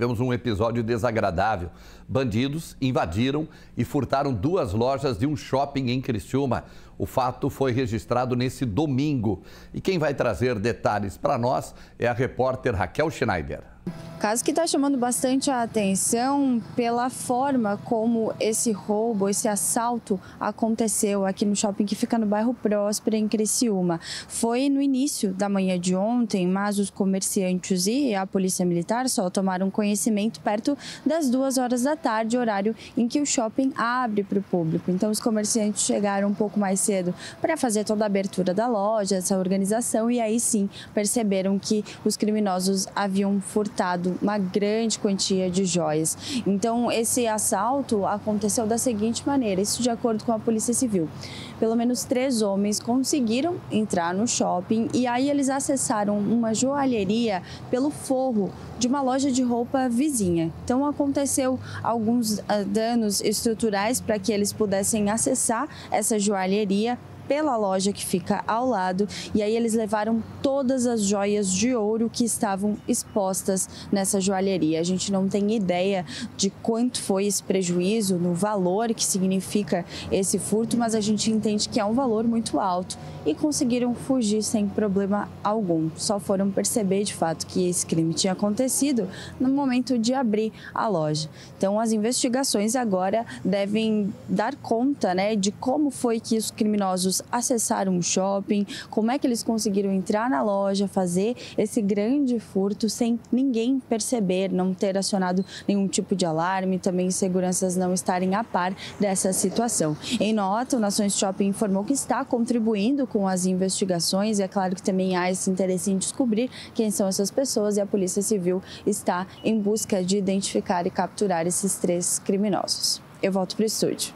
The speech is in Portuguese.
tivemos um episódio desagradável. Bandidos invadiram e furtaram duas lojas de um shopping em Criciúma. O fato foi registrado nesse domingo. E quem vai trazer detalhes para nós é a repórter Raquel Schneider. Caso que está chamando bastante a atenção pela forma como esse roubo, esse assalto aconteceu aqui no shopping que fica no bairro Próspera, em Criciúma. Foi no início da manhã de ontem, mas os comerciantes e a polícia militar só tomaram conhecimento perto das duas horas da tarde, horário em que o shopping abre para o público. Então, os comerciantes chegaram um pouco mais cedo para fazer toda a abertura da loja, essa organização, e aí sim perceberam que os criminosos haviam furtado uma grande quantia de joias. Então, esse assalto aconteceu da seguinte maneira, isso de acordo com a Polícia Civil. Pelo menos três homens conseguiram entrar no shopping e aí eles acessaram uma joalheria pelo forro de uma loja de roupa vizinha. Então aconteceu alguns ah, danos estruturais para que eles pudessem acessar essa joalheria pela loja que fica ao lado e aí eles levaram todas as joias de ouro que estavam expostas nessa joalheria. A gente não tem ideia de quanto foi esse prejuízo, no valor que significa esse furto, mas a gente entende que é um valor muito alto e conseguiram fugir sem problema algum. Só foram perceber de fato que esse crime tinha acontecido no momento de abrir a loja. Então as investigações agora devem dar conta, né, de como foi que os criminosos acessaram o shopping, como é que eles conseguiram entrar na loja, fazer esse grande furto sem ninguém perceber, não ter acionado nenhum tipo de alarme, também seguranças não estarem a par dessa situação. Em nota, o Nações Shopping informou que está contribuindo com as investigações e é claro que também há esse interesse em descobrir quem são essas pessoas e a Polícia Civil está em busca de identificar e capturar esses três criminosos. Eu volto para o estúdio.